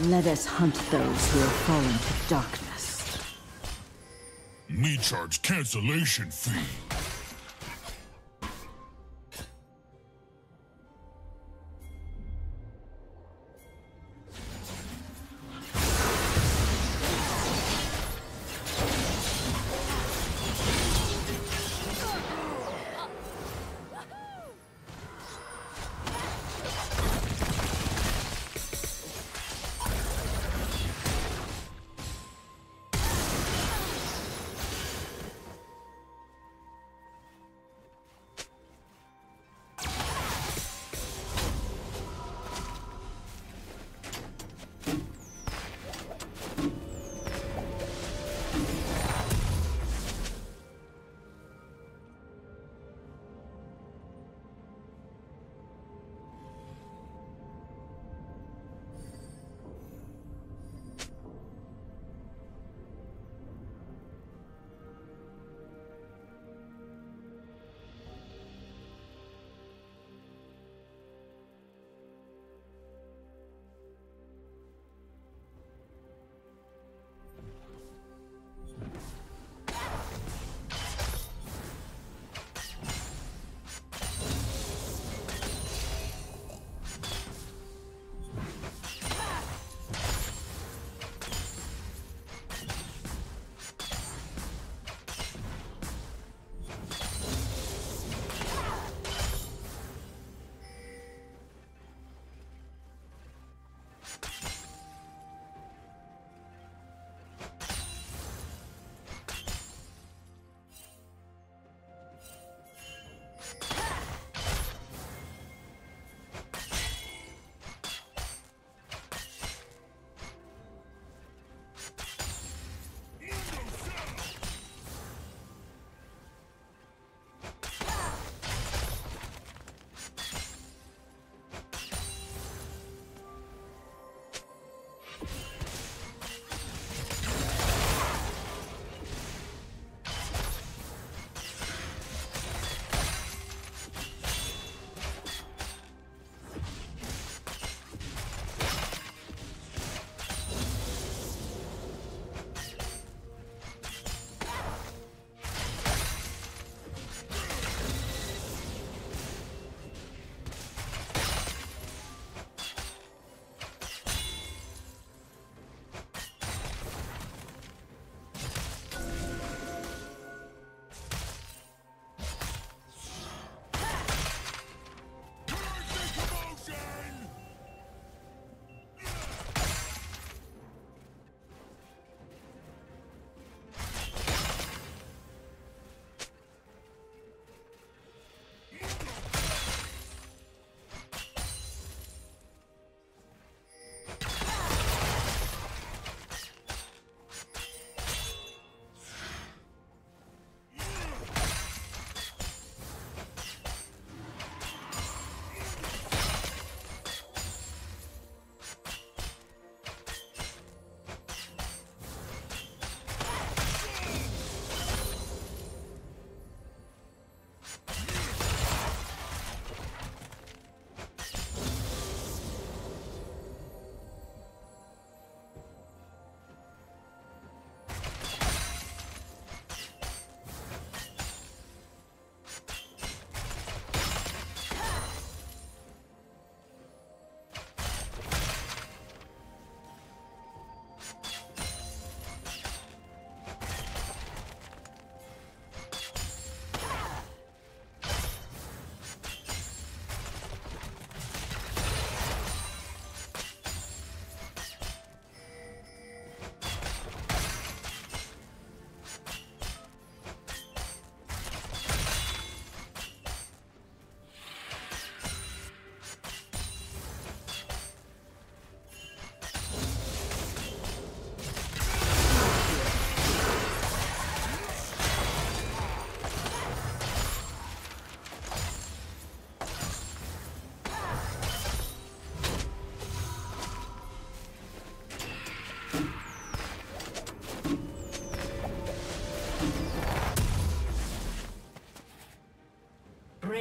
Let us hunt those who have fallen to darkness. Me charge cancellation fee.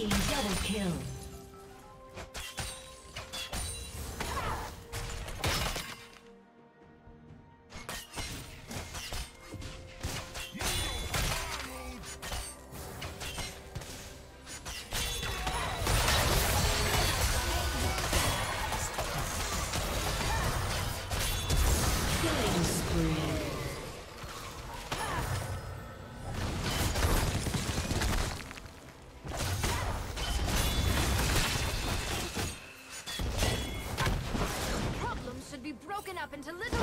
Team double kill. to little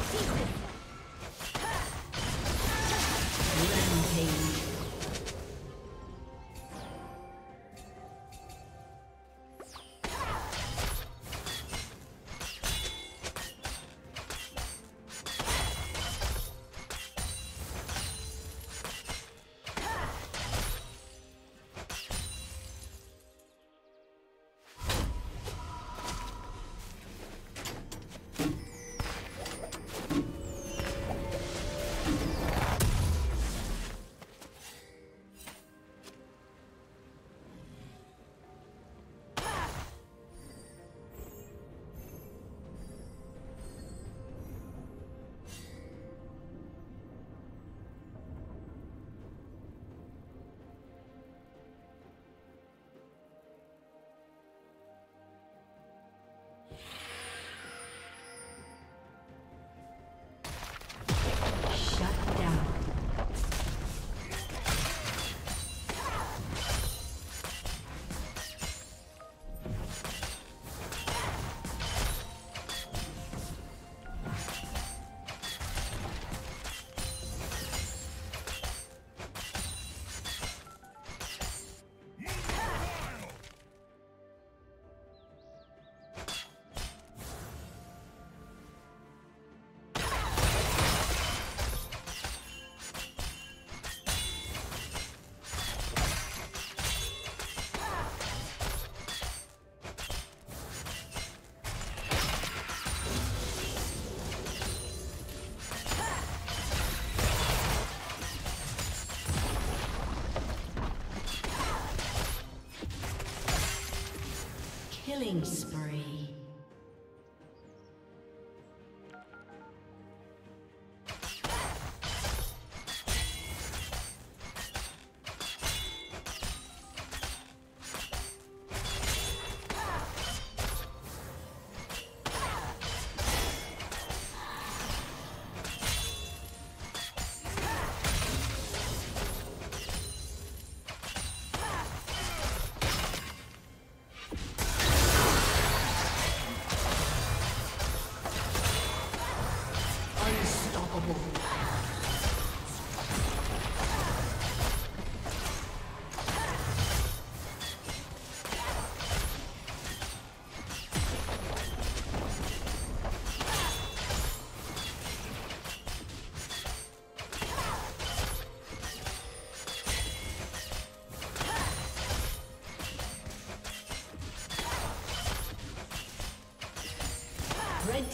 Killing spree.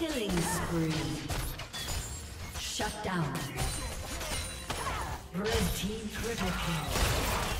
Killing spree. Shut down. Red team triple kill.